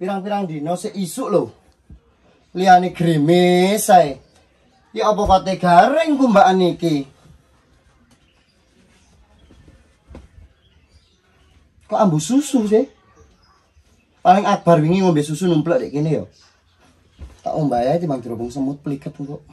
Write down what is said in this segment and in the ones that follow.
pirang-pirang dino sik isuk lho. Liyane grimis ae. Ya apa kate garing ku mbak niki? Kok ambu susu sih? Paling akbar wingi ngombe susu numplek dek kene ya. Tak ombak ae timbang semut pliket kok.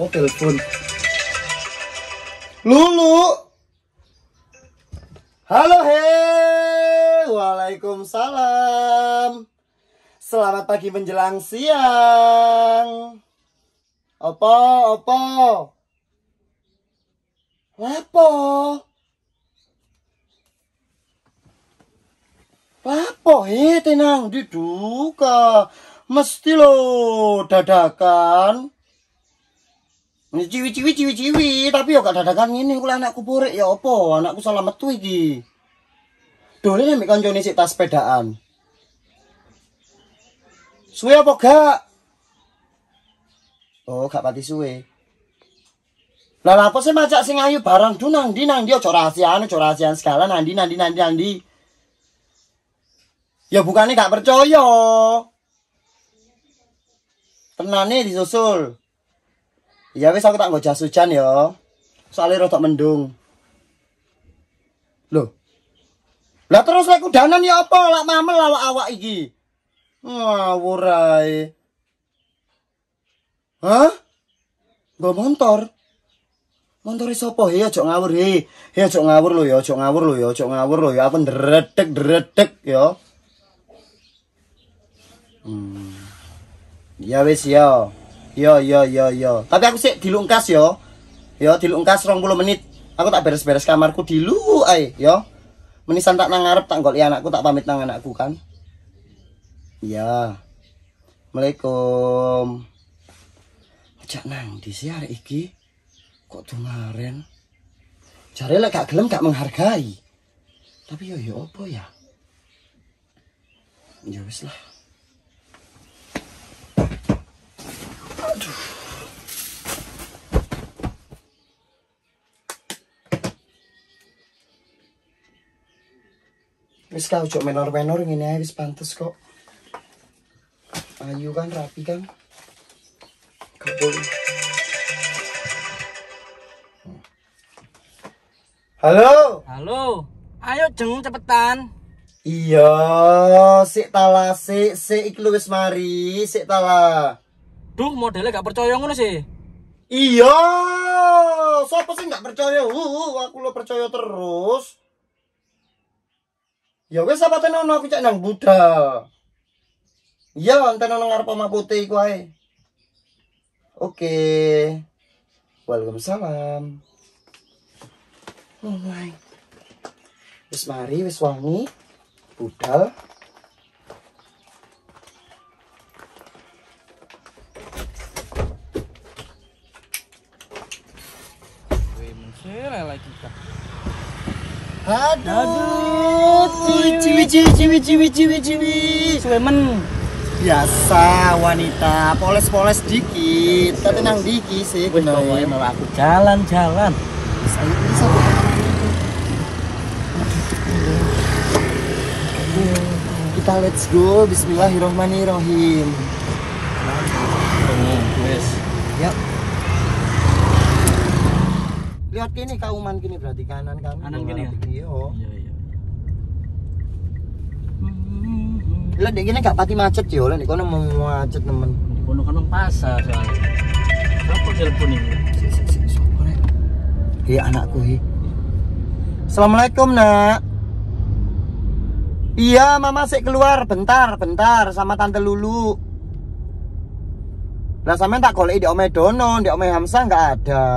Sopo telepon? Lulu. Halo he. Waalaikumsalam. Selamat pagi menjelang siang. Opo, opo. Lapo? Lapo he tenang diduka. Mesti lo dadakan. Ini ciwi-ciwi ciwi-ciwi tapi yo gak dadakan ngene kula anakku purek ya apa anakku salah metu iki. Dole nek kancane sik tas sepedaan. Suwe apa gak? Oh, gak pati suwe. Lah lha apa sih macak sing ayu barang du nang ndi nang ndi aja rahasiane aja rahasian segala nang ndi nang ndi nang ndi nang. Ya bukannya gak percaya. Tenane disusul. Ya wis aku tak nggo jas hujan ya. Soale rada mendung. Loh. Lah terus lek kudanan ya apa? Lak mamel awak-awak iki. Ngawur ae. Hah? Nggo motor. Montore sapa? He aja ngawur he. He aja ngawur lho ya, aja ngawur lho ya, aja ngawur lho ya. Apa ndredeg-ndredeg ya. Hmm. Ya wis ya. Yo yo yo yo. Tapi aku sih dilungkas yo. Yo dilungkas 20 menit. Aku tak beres-beres kamarku dulu ae yo. Menisan tak nang ngarep tak golek anakku tak pamit nang anakku kan. Iya. Assalamualaikum. Cak nang di sih arek iki. Kok dungaren? Jare lek gak gelem gak menghargai. Tapi yo yo apa ya? Ya wis lah. Wis kau cok menor-menor ngene ae wis pantes kok. Ayu kan rapi kan. Gak boleh. Halo. Halo, ayo jeng cepetan. Iya, sik tala sik sik iki wis mari, sik tala. Duh, modelnya gak percaya ngono sih. Iya, siapa sih nggak percaya? Uh, aku lo percaya terus. Ya wes apa tenono aku cek nang Buddha. Iya, tenono ngarep oma putih iku ae. Oke. Waalaikumsalam. Oh my. Wis mari, wis wangi. Budal. Aduh, ciwi ciwi ciwi ciwi ciwi ciwi. Sulemen. Biasa wanita, poles-poles dikit, tapi nang dikit sih. Bener. pokoknya mau aku jalan-jalan. Saya. Kita let's go. Bismillahirrohmanirrohim. Hmm, wes. Yuk. Lihat kini kauman kini berarti kanan kan? Kanan kini ya? Iya. Iya, iya. Lihat dek kini gak pati macet yo, lihat kono mau macet temen. Kono kan pasar soalnya. Siapa telepon ini? Si, si, si, sopo, Rek? Iya anakku hi. Assalamualaikum nak. Iya mama sih keluar bentar bentar sama tante Lulu. Lah sampean tak golek di Ome Dono, di Ome Hamzah nggak ada.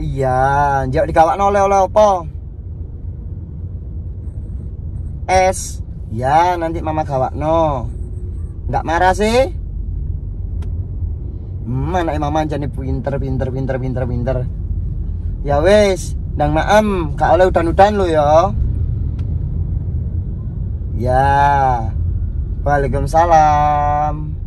Iya, njak digawakno oleh-oleh apa? Es. Ya, nanti mama gawakno. Nggak marah sih? Hmm, mama jadi pinter, pinter, pinter, pinter, pinter. Ya wes, ndang maem, gak oleh udan-udan lo ya. Ya. Waalaikumsalam.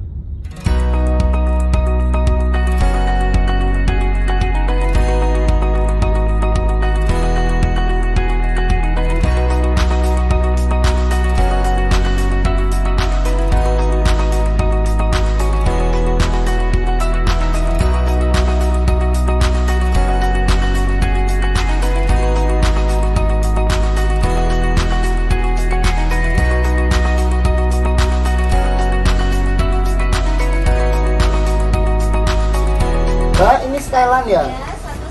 Setelan ya? Ya, satu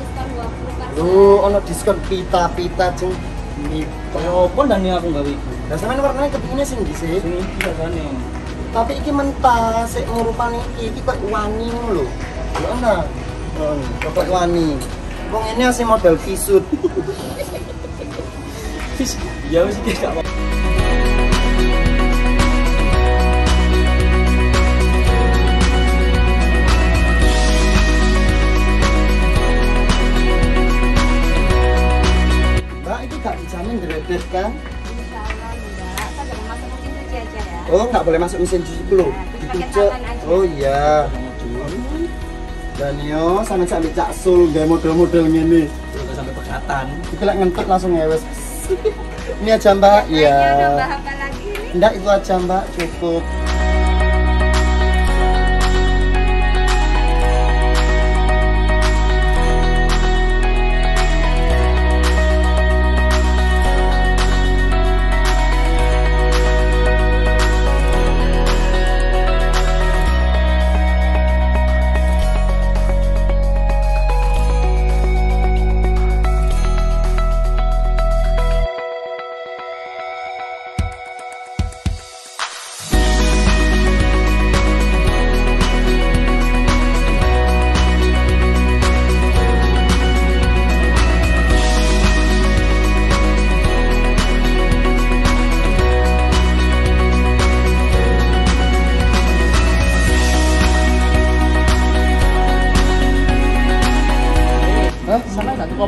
diskon 20 kan. Lu ono diskon pita-pita jeng ini. Kaya apa dan ini aku gawe iku? Lah sampean warnanya kepinginnya sing ndi sih? Sing iki rasane. Tapi iki mentah, sik ngurupane iki iki kok wani ngono lho. Ya ana. Oh, kok wani. Wong ini asli model visut. Wis, ya wis iki gak apa. Itu gak dijamin dredet kan? Insya Allah enggak. Kan jangan masuk mesin cuci aja ya. Oh, nggak boleh masuk mesin cuci dulu. Nah, aja. Oh iya. Dan yo sampe sampe caksul gaya model-model ngene. Udah sampai pekatan. Iki lek ngentut langsung ngewes. Ini aja Mbak. Iya. Tanya nambah apa lagi nih? Enggak itu aja Mbak, cukup.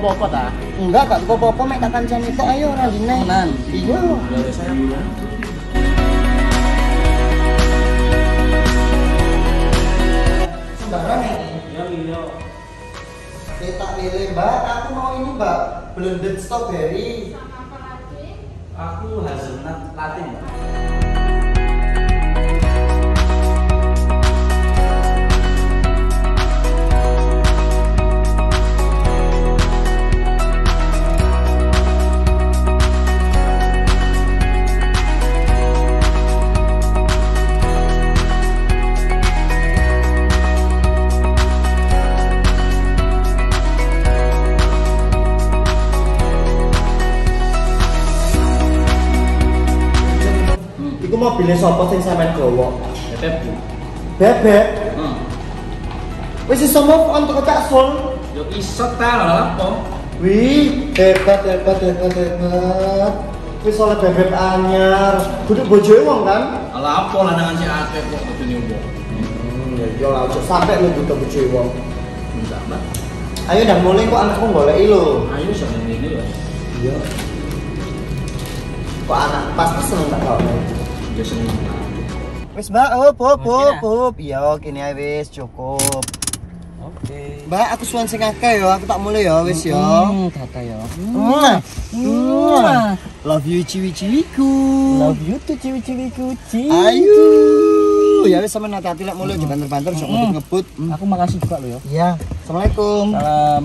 Apa-apa ta? Enggak, gak apa-apa, mek tak tok ayo ora dine. Tenan. Iya. Ya wis. Sembarang ini. Ya iya. Kita Mbak, aku mau ini Mbak, blended strawberry. Aku hazelnut latte. Mbak. Mobilnya sapa sing sampean gowo? Bebek. Bebek. Hmm. Wis iso move on teko Caksul. Yo iso ta lha apa? Wih, hebat hebat hebat hebat. Wis oleh bebek anyar. Kudu bojoe wong kan? Ala apa lanangan si akeh kok kudu nyoba. Hmm, ya yo lah sampe lu butuh bojoe wong. Enggak, Mbak. Ayo dah mulai kok anakku goleki lho. Ayo sampe ngene ya. Iya. Kok anak pasti seneng tak kau. Ya. Wis Mbak, hop hop Oke, hop dah. hop. Iya, kini ae wis cukup. Oke. Mbak, aku suwan sing akeh ya, aku tak mulai ya wis ya. Hmm, ya. Mwah. Mwah. Love you ciwi-ciwiku. Love you tuh ciwi-ciwiku. Ciwi. Ayo. Ya wis sampe hati-hati lek mulai aja banter-banter sok ngebut-ngebut. Hmm. Aku makasih juga lo ya. Iya. Assalamualaikum. Salam.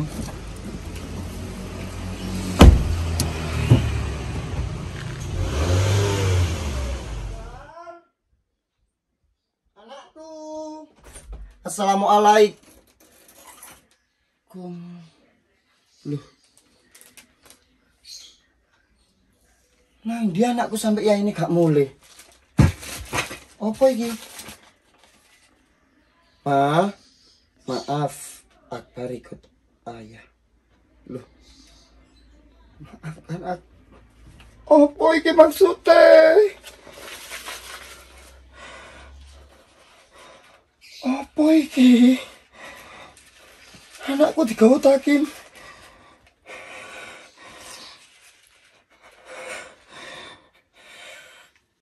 Anakku. Assalamualaikum. Loh. Nah, dia anakku sampai ya ini gak mulai. Apa ini? Pa, maaf, Akbar ikut ayah. Loh. Maafkan aku. Apa ini maksudnya? Apa iki? Anakku digawa takim.